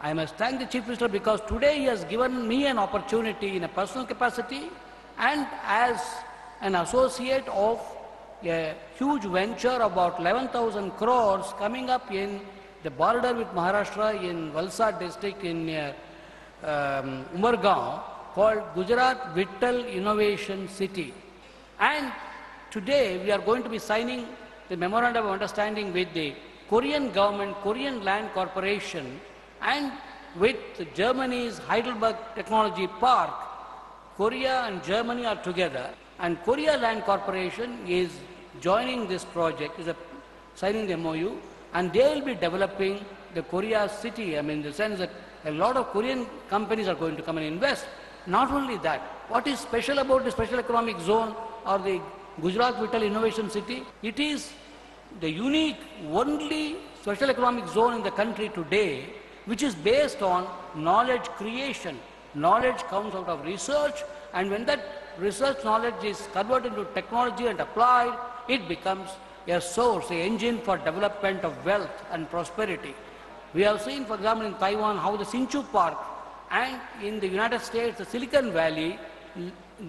I must thank the Chief Minister because today he has given me an opportunity in a personal capacity and as an associate of a huge venture about 11,000 crores coming up in the border with Maharashtra in Valsad district in uh, um, Umargaon called Gujarat Vittal Innovation City. And today we are going to be signing the memorandum of understanding with the Korean government, Korean Land Corporation and with Germany's Heidelberg Technology Park. Korea and Germany are together and Korea Land Corporation is joining this project, is a, signing the MOU and they will be developing the Korea city. I mean, in the sense that a lot of Korean companies are going to come and invest. Not only that, what is special about the special economic zone or the Gujarat Vittal Innovation City? It is the unique, only special economic zone in the country today which is based on knowledge creation. Knowledge comes out of research and when that research knowledge is converted into technology and applied, it becomes a source, a engine for development of wealth and prosperity. We have seen, for example, in Taiwan how the Hsinchu Park and in the United States, the Silicon Valley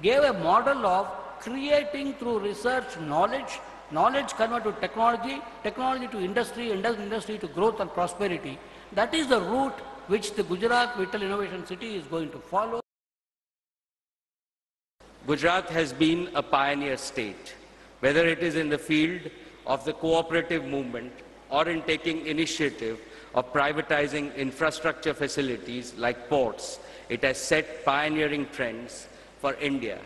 gave a model of creating through research knowledge, knowledge converted to technology, technology to industry, industry to growth and prosperity. That is the route which the Gujarat Vittal Innovation City is going to follow. Gujarat has been a pioneer state, whether it is in the field of the cooperative movement or in taking initiative of privatizing infrastructure facilities like ports. It has set pioneering trends for India.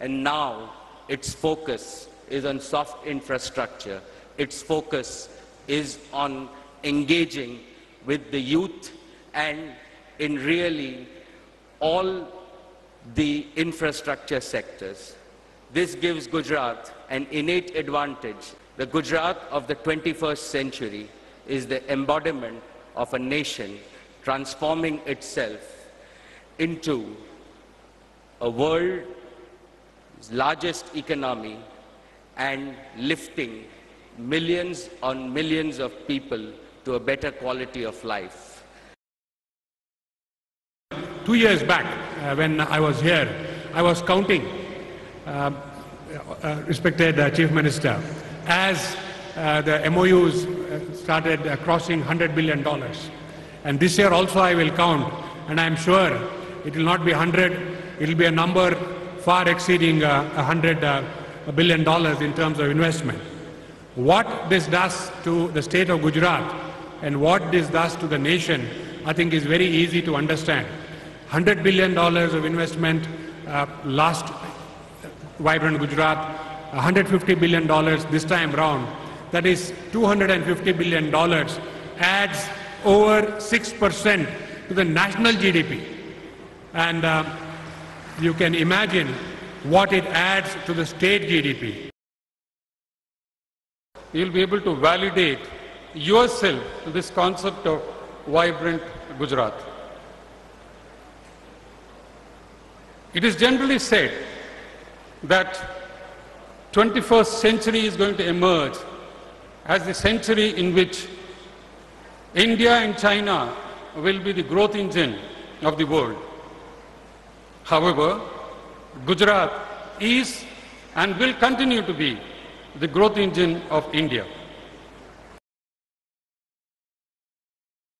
And now its focus is on soft infrastructure. Its focus is on engaging with the youth and in really all the infrastructure sectors. This gives Gujarat an innate advantage. The Gujarat of the 21st century is the embodiment of a nation transforming itself into a world's largest economy and lifting millions on millions of people to a better quality of life. Two years back, uh, when I was here, I was counting, uh, uh, respected uh, Chief Minister, as uh, the MOUs uh, started crossing $100 billion. And this year also I will count, and I am sure it will not be 100, it will be a number far exceeding uh, 100 uh, billion dollars in terms of investment. What this does to the state of Gujarat and what this does to the nation, I think is very easy to understand. $100 billion of investment uh, last Vibrant Gujarat, $150 billion this time round. That is $250 billion adds over 6% to the national GDP. And uh, you can imagine what it adds to the state GDP. You'll be able to validate yourself to this concept of vibrant Gujarat. It is generally said that 21st century is going to emerge as the century in which India and China will be the growth engine of the world. However, Gujarat is and will continue to be the growth engine of India.